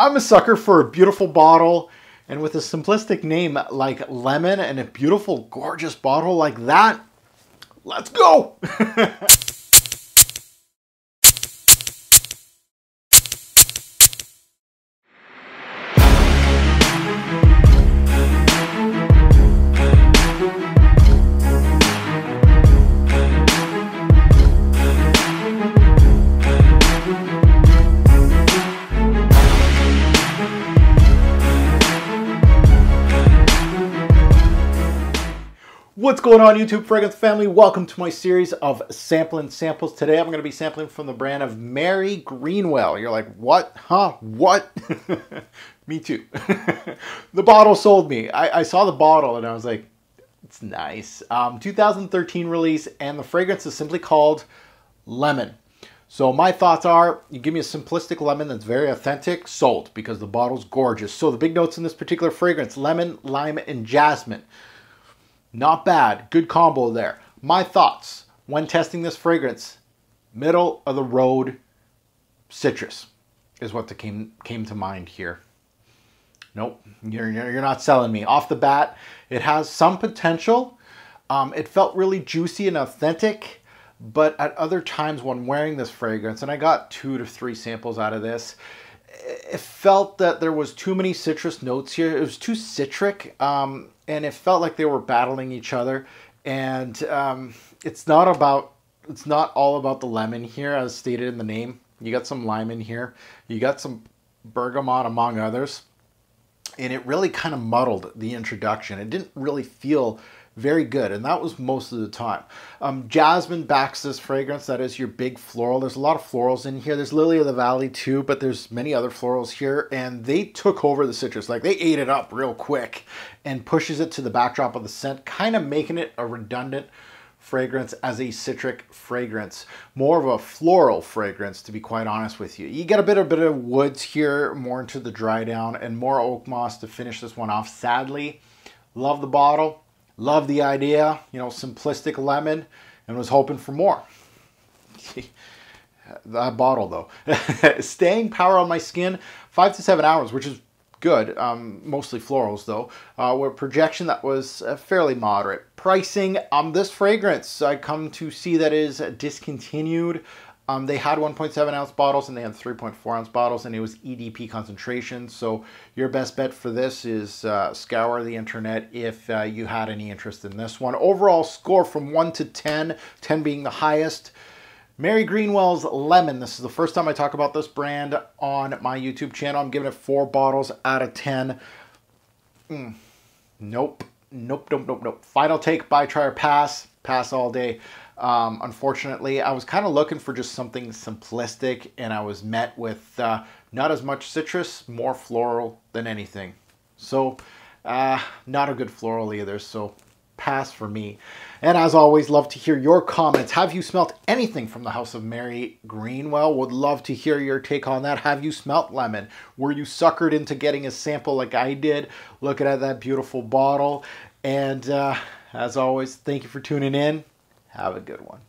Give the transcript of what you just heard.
I'm a sucker for a beautiful bottle. And with a simplistic name like Lemon and a beautiful, gorgeous bottle like that, let's go! What's going on YouTube Fragrance family? Welcome to my series of sampling samples. Today I'm going to be sampling from the brand of Mary Greenwell. You're like, what? Huh? What? me too. the bottle sold me. I, I, saw the bottle and I was like, it's nice. Um, 2013 release and the fragrance is simply called Lemon. So my thoughts are, you give me a simplistic lemon that's very authentic, sold because the bottle's gorgeous. So the big notes in this particular fragrance, lemon, lime, and jasmine. Not bad. Good combo there. My thoughts when testing this fragrance, middle of the road citrus is what came came to mind here. Nope, you're, you're not selling me. Off the bat, it has some potential. Um, it felt really juicy and authentic, but at other times when wearing this fragrance, and I got two to three samples out of this, it felt that there was too many citrus notes here. It was too citric. Um, and it felt like they were battling each other. And um, it's not about it's not all about the lemon here, as stated in the name. You got some lime in here. You got some bergamot, among others. And it really kind of muddled the introduction. It didn't really feel very good, and that was most of the time. Um, Jasmine backs this fragrance. That is your big floral. There's a lot of florals in here. There's Lily of the Valley too, but there's many other florals here, and they took over the citrus. Like they ate it up real quick and pushes it to the backdrop of the scent, kind of making it a redundant fragrance as a citric fragrance. More of a floral fragrance, to be quite honest with you. You get a bit, a bit of woods here, more into the dry down, and more oak moss to finish this one off. Sadly, love the bottle Love the idea, you know, simplistic lemon, and was hoping for more. that bottle though. Staying power on my skin, five to seven hours, which is good. Um, mostly florals though. Uh, with projection that was uh, fairly moderate. Pricing, um, this fragrance I come to see that is discontinued. Um, they had 1.7 ounce bottles and they had 3.4 ounce bottles, and it was EDP concentration. So your best bet for this is uh, scour the internet if uh, you had any interest in this one. Overall score from 1 to 10, 10 being the highest. Mary Greenwell's Lemon. This is the first time I talk about this brand on my YouTube channel. I'm giving it four bottles out of 10. Mm. Nope. Nope, nope, nope, nope. Final take, buy, try, or pass. Pass all day. Um, unfortunately, I was kind of looking for just something simplistic, and I was met with uh, not as much citrus, more floral than anything. So, uh, not a good floral either. So, pass for me. And as always, love to hear your comments. Have you smelt anything from the House of Mary Greenwell? Would love to hear your take on that. Have you smelt lemon? Were you suckered into getting a sample like I did? Looking at that beautiful bottle. And uh, as always, thank you for tuning in. Have a good one.